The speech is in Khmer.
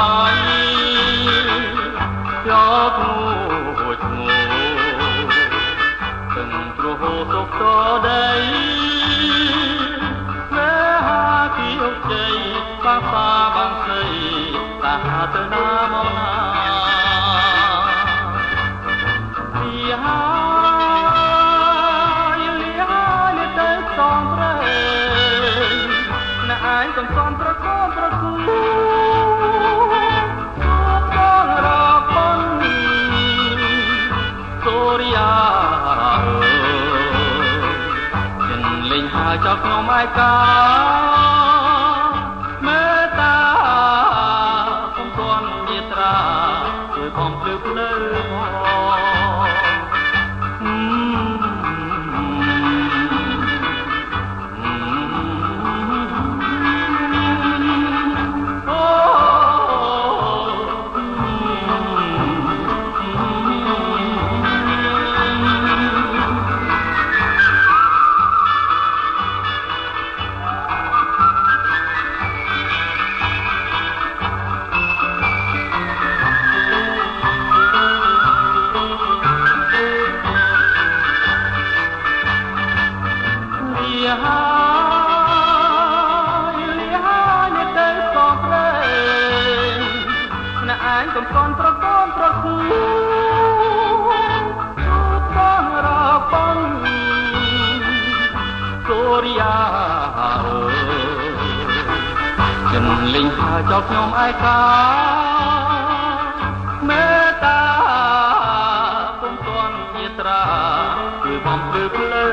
ឡៃជាប់នួចងទាំងព្រោះសុខតដីមេហាគីអុជ័យបាសាបានស្័យតាទៅណាមកណាពីហើយលីហើយទៅតងព្រៃណាអាយកំសន់ប្រកបប្រគូ ចោលខ្ញុំឯកាមេត្តាកុំទាន់មេត្រាជួយបំភ្លឺភ្លើ ហើយលាហើយនេះទៅសងព្រេងម្នាក់ឯងកំកន់ប្រកូនប្រគូបងរបងសូរិយាចិនលេងហើយចោលខ្ញុំឯកាមេត្តាពុំទាន់ញាត្រាគឺបំភ្លឺភ្លើ